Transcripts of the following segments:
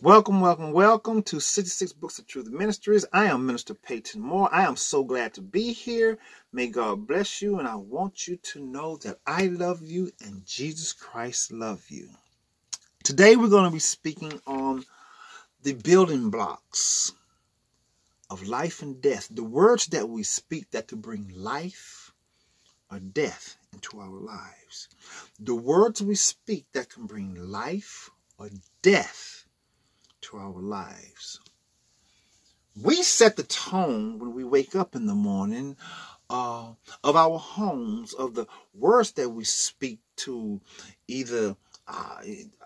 Welcome, welcome, welcome to 66 Books of Truth Ministries. I am Minister Peyton Moore. I am so glad to be here. May God bless you, and I want you to know that I love you and Jesus Christ love you. Today we're going to be speaking on the building blocks of life and death, the words that we speak that could bring life or death into our lives. The words we speak that can bring life or death to our lives. We set the tone when we wake up in the morning uh, of our homes, of the words that we speak to either uh,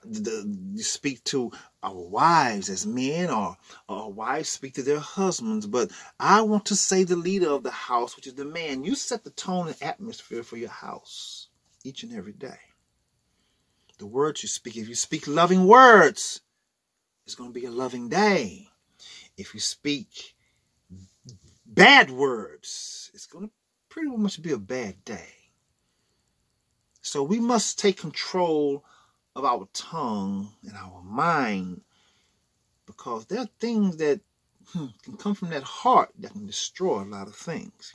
the, speak to our wives as men or our wives speak to their husbands. But I want to say the leader of the house, which is the man. You set the tone and atmosphere for your house each and every day. The words you speak, if you speak loving words, it's going to be a loving day. If you speak bad words, it's going to pretty much be a bad day. So we must take control of our tongue and our mind because there are things that hmm, can come from that heart that can destroy a lot of things.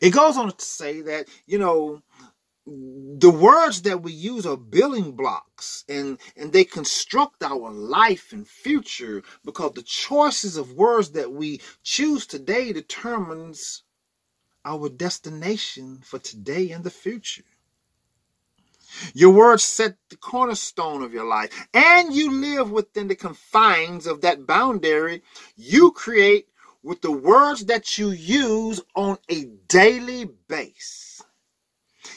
It goes on to say that, you know, the words that we use are building blocks and and they construct our life and future because the choices of words that we choose today determines our destination for today and the future your words set the cornerstone of your life, and you live within the confines of that boundary you create with the words that you use on a daily basis.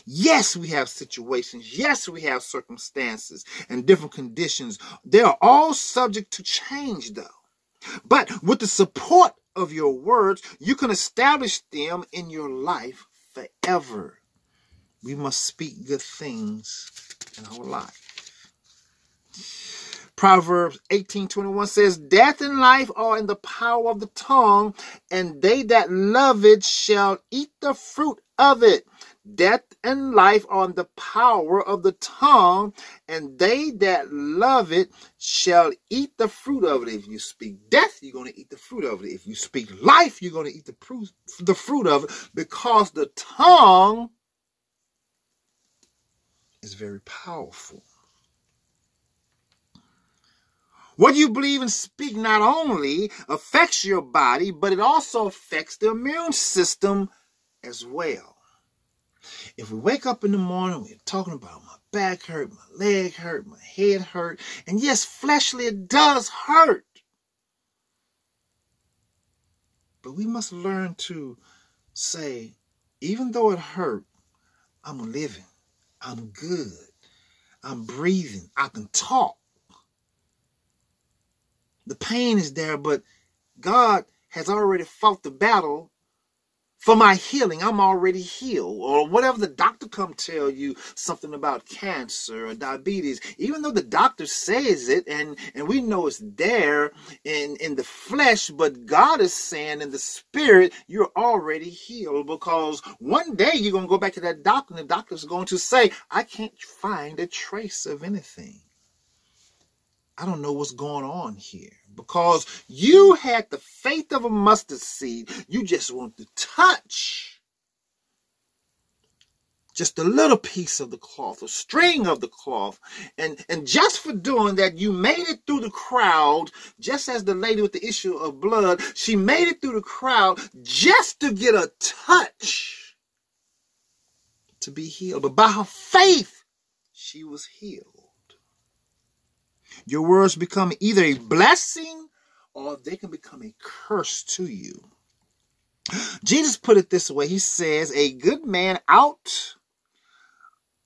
Yes, we have situations. Yes, we have circumstances and different conditions. They are all subject to change, though. But with the support of your words, you can establish them in your life forever. We must speak good things in our life. Proverbs 18:21 says, Death and life are in the power of the tongue, and they that love it shall eat the fruit of it. Death and life in the power of the tongue, and they that love it shall eat the fruit of it. If you speak death, you're going to eat the fruit of it. If you speak life, you're going to eat the the fruit of it, because the tongue is very powerful. What you believe and speak not only affects your body, but it also affects the immune system as well. If we wake up in the morning, we're talking about my back hurt, my leg hurt, my head hurt, and yes, fleshly, it does hurt. But we must learn to say, even though it hurt, I'm living. I'm good. I'm breathing. I can talk. The pain is there, but God has already fought the battle for my healing. I'm already healed. Or whatever the doctor come tell you something about cancer or diabetes, even though the doctor says it and, and we know it's there in, in the flesh, but God is saying in the spirit, you're already healed because one day you're going to go back to that doctor and the doctor's going to say, I can't find a trace of anything. I don't know what's going on here because you had the faith of a mustard seed. You just want to touch just a little piece of the cloth, a string of the cloth. And, and just for doing that, you made it through the crowd, just as the lady with the issue of blood, she made it through the crowd just to get a touch to be healed. But by her faith, she was healed. Your words become either a blessing or they can become a curse to you. Jesus put it this way He says, A good man out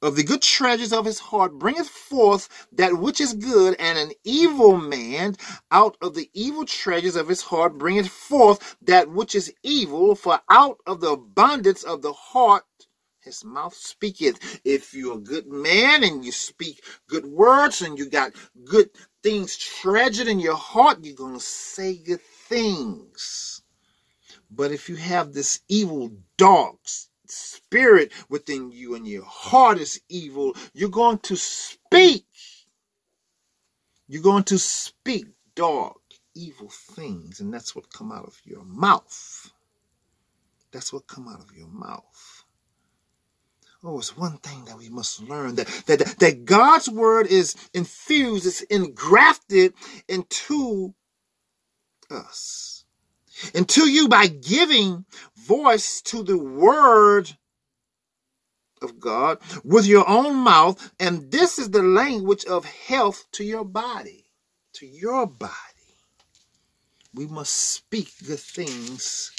of the good treasures of his heart bringeth forth that which is good, and an evil man out of the evil treasures of his heart bringeth forth that which is evil, for out of the abundance of the heart his mouth speaketh. If you're a good man and you speak good words and you got good things treasured in your heart, you're going to say good things. But if you have this evil dark spirit within you and your heart is evil, you're going to speak You're going to speak dark, evil things, and that's what come out of your mouth. That's what come out of your mouth. Oh, it's one thing that we must learn that, that, that God's word is infused, it's engrafted into us. Into you by giving voice to the word of God with your own mouth. And this is the language of health to your body. To your body. We must speak good things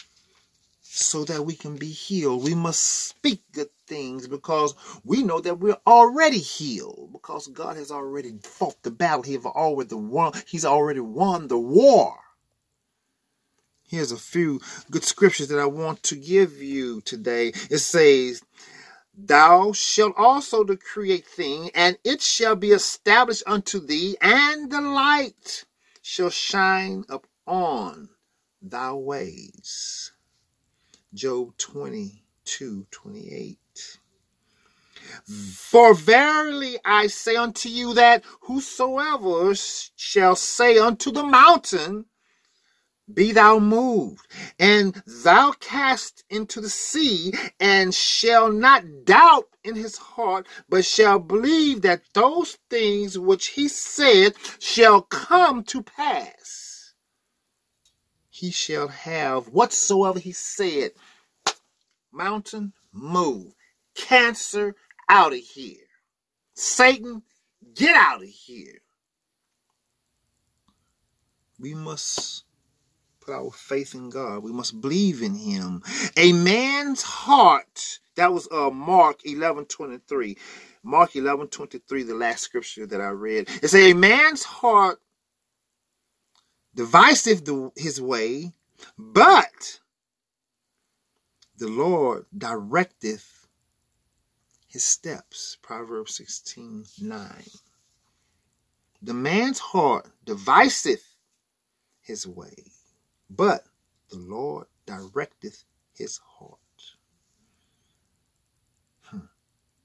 so that we can be healed. We must speak good things because we know that we're already healed because God has already fought the battle. He already won. He's already won the war. Here's a few good scriptures that I want to give you today. It says, Thou shalt also decree a thing, and it shall be established unto thee, and the light shall shine upon thy ways. Job 22, 28. For verily I say unto you that whosoever shall say unto the mountain, Be thou moved, and thou cast into the sea, and shall not doubt in his heart, but shall believe that those things which he said shall come to pass he shall have whatsoever he said. Mountain, move. Cancer, out of here. Satan, get out of here. We must put our faith in God. We must believe in him. A man's heart, that was uh, Mark 11 23. Mark 11 23, the last scripture that I read. It says, A man's heart divisive the, his way, but the Lord directeth his steps. Proverbs 16 9. The man's heart deviseth his way, but the Lord directeth his heart. Hmm.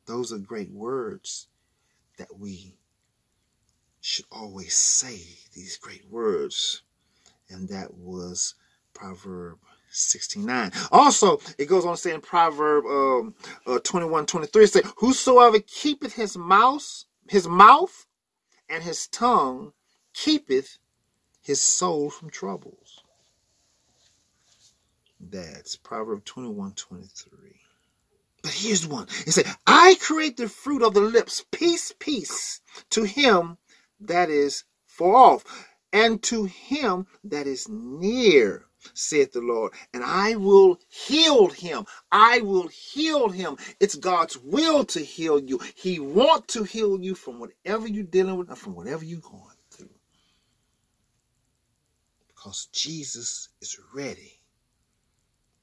Those are great words that we should always say these great words. And that was Proverb 69. Also, it goes on to say in Proverb um, uh, 21, 23, it says, Whosoever keepeth his mouth, his mouth and his tongue keepeth his soul from troubles. That's Proverb 21, 23. But here's one. It said, I create the fruit of the lips, peace, peace to him that is far off, and to him that is near, saith the Lord. And I will heal him. I will heal him. It's God's will to heal you. He wants to heal you from whatever you're dealing with and from whatever you're going through. Because Jesus is ready.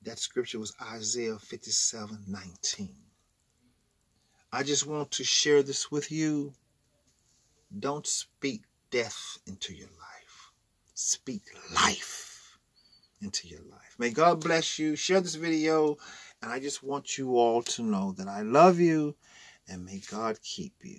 That scripture was Isaiah 57 19. I just want to share this with you don't speak death into your life. Speak life into your life. May God bless you. Share this video. And I just want you all to know that I love you and may God keep you.